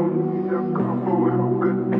Don't gonna couple, how good